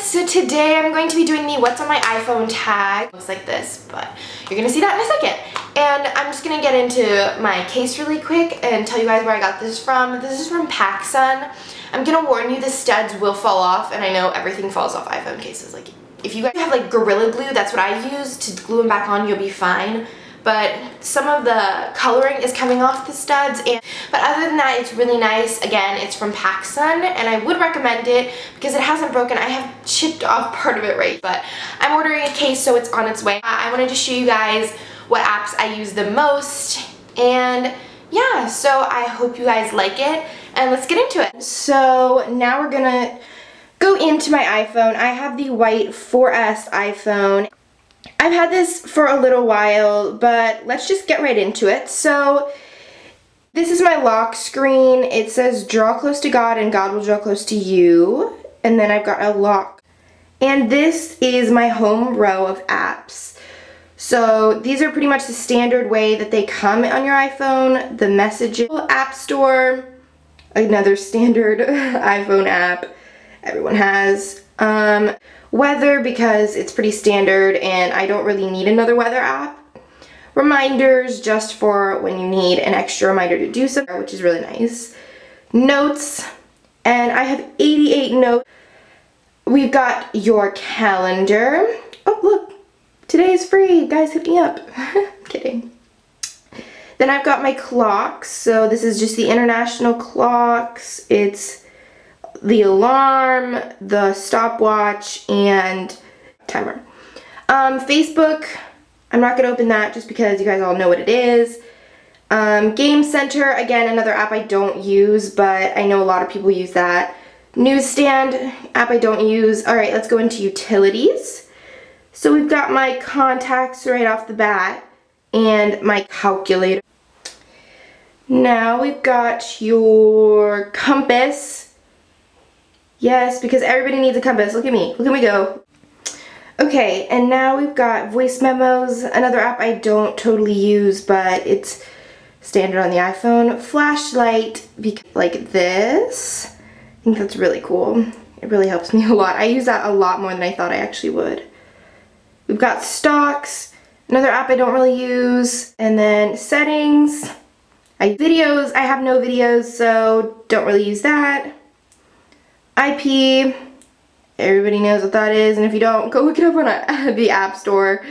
So today I'm going to be doing the what's on my iPhone tag. Looks like this, but you're gonna see that in a second. And I'm just gonna get into my case really quick and tell you guys where I got this from. This is from PacSun. I'm gonna warn you the studs will fall off and I know everything falls off iPhone cases. Like if you guys have like Gorilla Glue, that's what I use to glue them back on, you'll be fine but some of the coloring is coming off the studs. And but other than that it's really nice. Again it's from PacSun and I would recommend it because it hasn't broken. I have chipped off part of it right? But I'm ordering a case so it's on its way. Uh, I wanted to show you guys what apps I use the most. And yeah so I hope you guys like it and let's get into it. So now we're gonna go into my iPhone. I have the white 4S iPhone I've had this for a little while, but let's just get right into it. So, this is my lock screen. It says draw close to God and God will draw close to you. And then I've got a lock. And this is my home row of apps. So these are pretty much the standard way that they come on your iPhone. The Messages App Store, another standard iPhone app everyone has. Um, weather because it's pretty standard and I don't really need another weather app. Reminders just for when you need an extra reminder to do so, which is really nice. Notes, and I have 88 notes. We've got your calendar. Oh, look, today is free. Guys, hit me up. kidding. Then I've got my clocks. So this is just the international clocks. It's the alarm, the stopwatch, and timer. Um, Facebook, I'm not going to open that just because you guys all know what it is. Um, Game Center, again, another app I don't use, but I know a lot of people use that. Newsstand, app I don't use. Alright, let's go into utilities. So we've got my contacts right off the bat and my calculator. Now we've got your compass Yes, because everybody needs a compass. Look at me. Look at me go. Okay, and now we've got voice memos, another app I don't totally use, but it's standard on the iPhone. Flashlight, like this. I think that's really cool. It really helps me a lot. I use that a lot more than I thought I actually would. We've got stocks, another app I don't really use, and then settings. I videos, I have no videos, so don't really use that. IP, everybody knows what that is, and if you don't, go look it up on a, the App Store.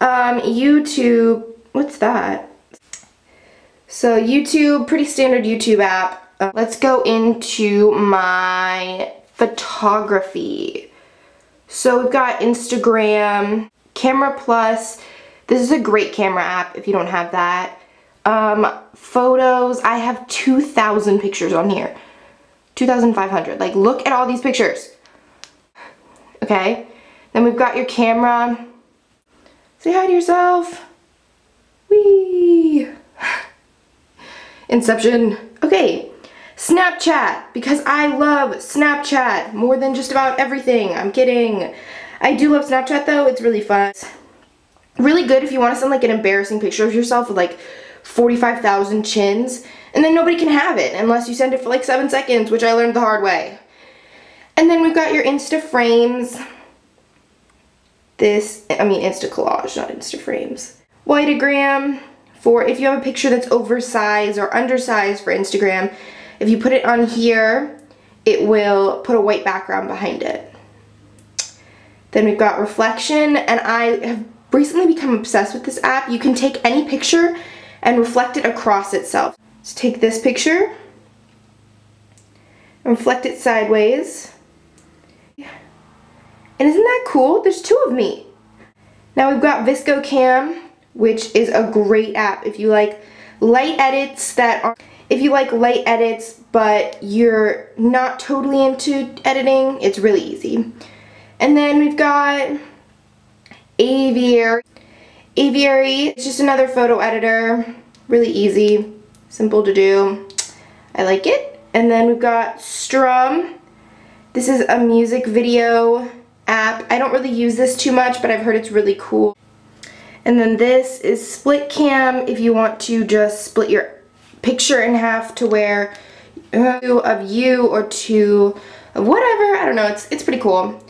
Um, YouTube, what's that? So YouTube, pretty standard YouTube app. Uh, let's go into my photography. So we've got Instagram, Camera Plus. This is a great camera app if you don't have that. Um, photos, I have 2,000 pictures on here. 2,500. Like, look at all these pictures. Okay? Then we've got your camera. Say hi to yourself. Whee! Inception. Okay, Snapchat, because I love Snapchat more than just about everything. I'm kidding. I do love Snapchat though, it's really fun. Really good if you want to send like an embarrassing picture of yourself with like 45,000 chins and then nobody can have it unless you send it for like seven seconds, which I learned the hard way. And then we've got your Insta frames. This, I mean Insta collage, not Insta frames. Whitagram for if you have a picture that's oversized or undersized for Instagram, if you put it on here, it will put a white background behind it. Then we've got reflection, and I have recently become obsessed with this app. You can take any picture and reflect it across itself. Let's take this picture and reflect it sideways. And isn't that cool? There's two of me. Now we've got VSCO Cam, which is a great app if you like light edits that are if you like light edits but you're not totally into editing, it's really easy. And then we've got Aviary. Aviary is just another photo editor, really easy. Simple to do. I like it. And then we've got Strum. This is a music video app. I don't really use this too much, but I've heard it's really cool. And then this is Split Cam if you want to just split your picture in half to where two of you or two of whatever. I don't know. It's, it's pretty cool.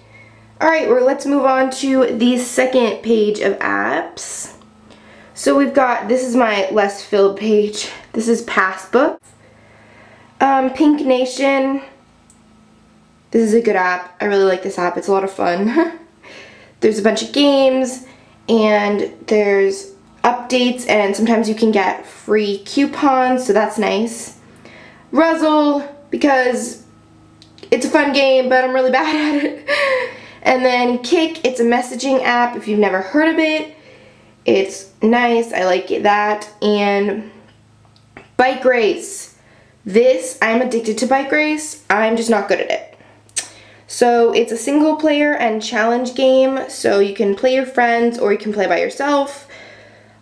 Alright, well let's move on to the second page of apps. So we've got, this is my less filled page. This is Passbook. Um, Pink Nation. This is a good app. I really like this app. It's a lot of fun. there's a bunch of games and there's updates and sometimes you can get free coupons, so that's nice. Ruzzle, because it's a fun game, but I'm really bad at it. and then Kik, it's a messaging app if you've never heard of it. It's nice, I like that. And Bike Race. This, I'm addicted to Bike Race. I'm just not good at it. So it's a single player and challenge game, so you can play your friends or you can play by yourself.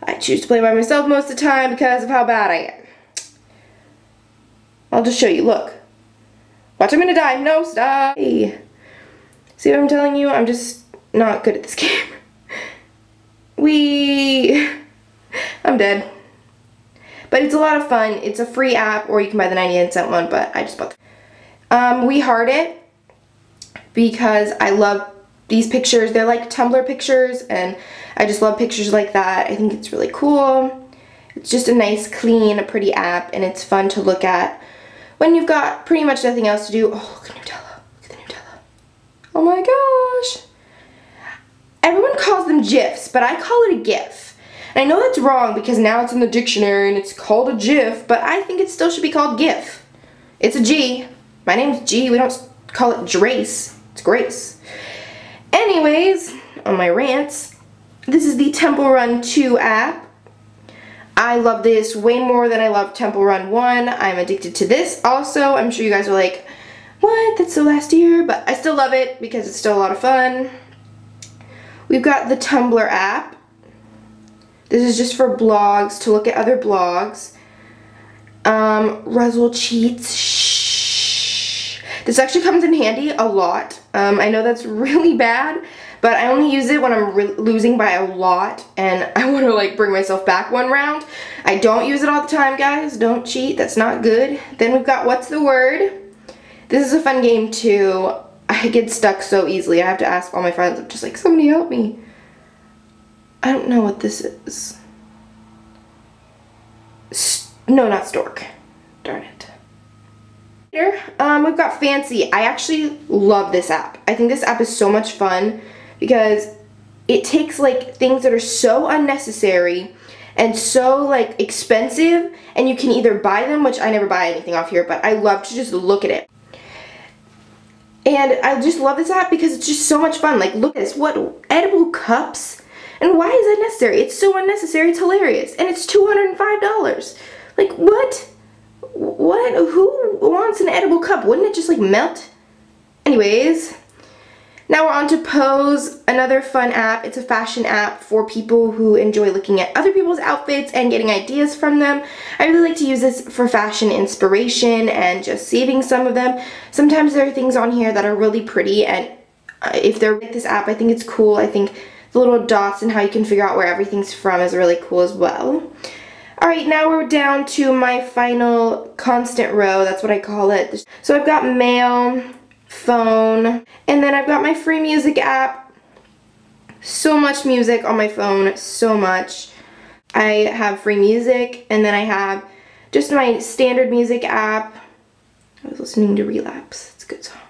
I choose to play by myself most of the time because of how bad I am. I'll just show you, look. Watch, I'm gonna die. No, stop. See what I'm telling you? I'm just not good at this game. We... I'm dead. But it's a lot of fun. It's a free app, or you can buy the 99 cent one, but I just bought the... Um, we heart it because I love these pictures. They're like Tumblr pictures, and I just love pictures like that. I think it's really cool. It's just a nice, clean, pretty app, and it's fun to look at when you've got pretty much nothing else to do. Oh, look at Nutella. Look at the Nutella. Oh my gosh. Everyone calls them GIFs, but I call it a GIF. And I know that's wrong because now it's in the dictionary and it's called a GIF, but I think it still should be called GIF. It's a G. My name's G. We don't call it Drace. It's Grace. Anyways, on my rants, this is the Temple Run 2 app. I love this way more than I love Temple Run 1. I'm addicted to this. Also, I'm sure you guys are like, what? That's so last year. But I still love it because it's still a lot of fun. We've got the Tumblr app. This is just for blogs, to look at other blogs. Um, Ruzzle Cheats. This actually comes in handy a lot. Um, I know that's really bad, but I only use it when I'm losing by a lot and I want to like bring myself back one round. I don't use it all the time, guys. Don't cheat. That's not good. Then we've got What's the Word? This is a fun game too. I get stuck so easily. I have to ask all my friends. I'm just like, somebody help me. I don't know what this is. No, not Stork. Darn it. Um, we've got Fancy. I actually love this app. I think this app is so much fun because it takes like things that are so unnecessary and so like expensive and you can either buy them, which I never buy anything off here, but I love to just look at it. And I just love this app because it's just so much fun. Like look at this, what, edible cups? And why is that necessary? It's so unnecessary, it's hilarious. And it's $205. Like what? What? Who wants an edible cup? Wouldn't it just like melt? Anyways, now we're on to Pose, another fun app. It's a fashion app for people who enjoy looking at other people's outfits and getting ideas from them. I really like to use this for fashion inspiration and just saving some of them. Sometimes there are things on here that are really pretty and uh, if they're with this app, I think it's cool. I think the little dots and how you can figure out where everything's from is really cool as well. Alright, now we're down to my final constant row. That's what I call it. So I've got mail, phone, and then I've got my free music app. So much music on my phone, so much. I have free music, and then I have just my standard music app. I was listening to Relapse. It's a good song.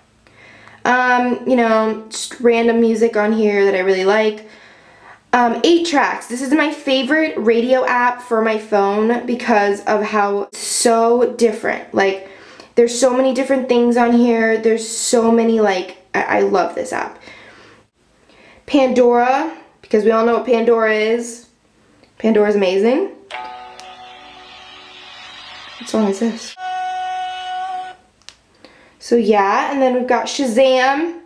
Um, you know, just random music on here that I really like. Um, 8 tracks. This is my favorite radio app for my phone because of how so different. Like, there's so many different things on here. There's so many, like, I, I love this app. Pandora, because we all know what Pandora is. Pandora is amazing. What song is this? So yeah, and then we've got Shazam.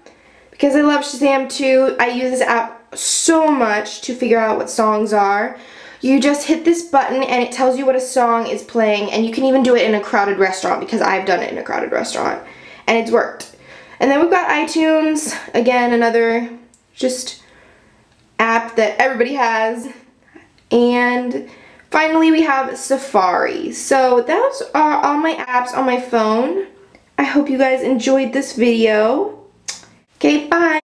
Because I love Shazam too, I use this app so much to figure out what songs are. You just hit this button and it tells you what a song is playing and you can even do it in a crowded restaurant because I've done it in a crowded restaurant and it's worked. And then we've got iTunes, again another just app that everybody has. And finally we have Safari. So those are all my apps on my phone. I hope you guys enjoyed this video.